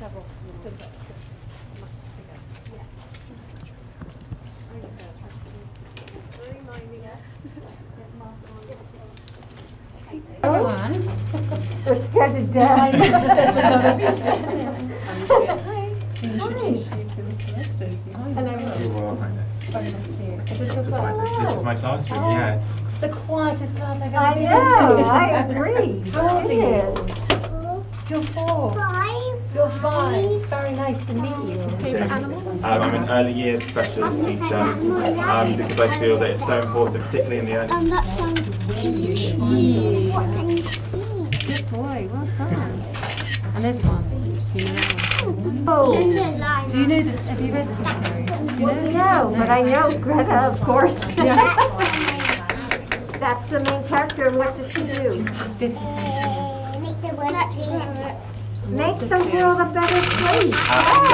several. Several. We're scared to death. Hi. You you to the semesters Hello. You are my class? This is my classroom, oh, yeah. It's the quietest class I've ever I know. I agree. How old are you? Is. You're four. Five. You're five. Very nice to meet you. Favorite animal? Um, I'm an early years specialist teacher um, because I feel that it's so important, particularly in the early And that sounds easy. What can you see? Good boy. Well done. And this one. Do you know? Oh, Do you know this? Have you read this series? Do you know? no, but I know Greta, of course. Yeah. That's the main character, and what does she do? This is. Make the world a better place. Uh,